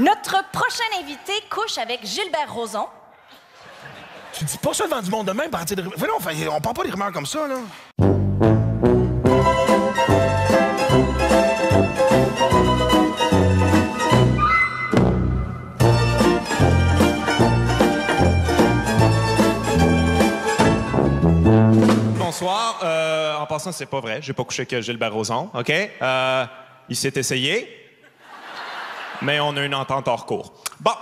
Notre prochain invité couche avec Gilbert Rozon. Tu dis pas ça devant du monde de même, partir de. Voyons, enfin, on parle pas des rumeurs comme ça, là. Bonsoir. Euh, en passant, c'est pas vrai. J'ai pas couché avec Gilbert Rozon, OK? Euh, il s'est essayé, mais on a une entente hors cours. Bon.